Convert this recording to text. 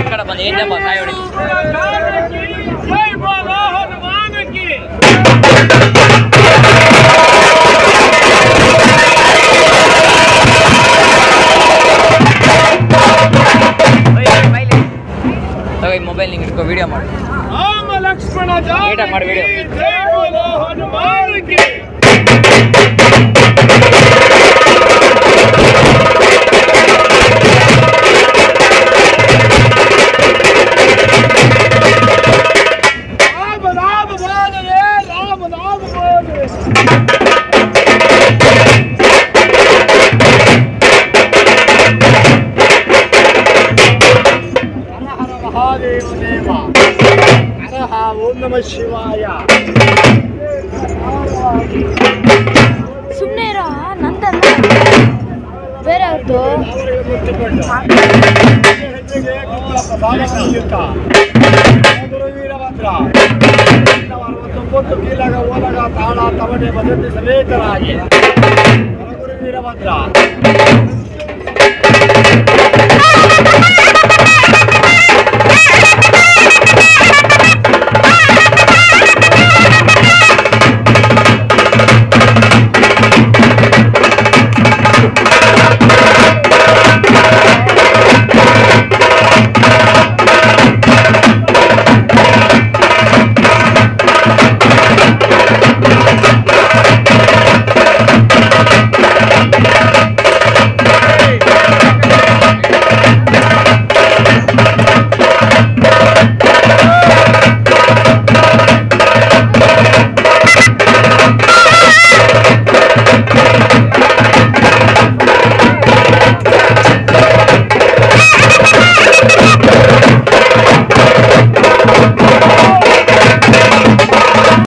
ఇక్కడ పని ఏం చెప్పాలి సాయోడి ಮೊಬೈಲ್ ನಿಂಗೆ ಇಟ್ಕೋ ವಿಡಿಯೋ ಮಾಡಿ ಲಕ್ಷ್ಮಣ ಮಾಡಿ ವಿಡಿಯೋ ಮಹಾದೇವನೇಮ ಹರಹ ಓಂ ನಮ ಶಿವಾಯ ಸುಮ್ಮನೆ ಇರೋ ನಂತರ ಬೇರೆ ಅವ್ರದ್ದು ವೀರಭದ್ರ ಅರವತ್ತೊಂಬತ್ತು ಕೀಲಗ ಓಲಗ ತಾಳ ತವಡೆ ಭದ್ರತೆ ಸಮೇತರಾಗಿ ವೀರಭದ್ರ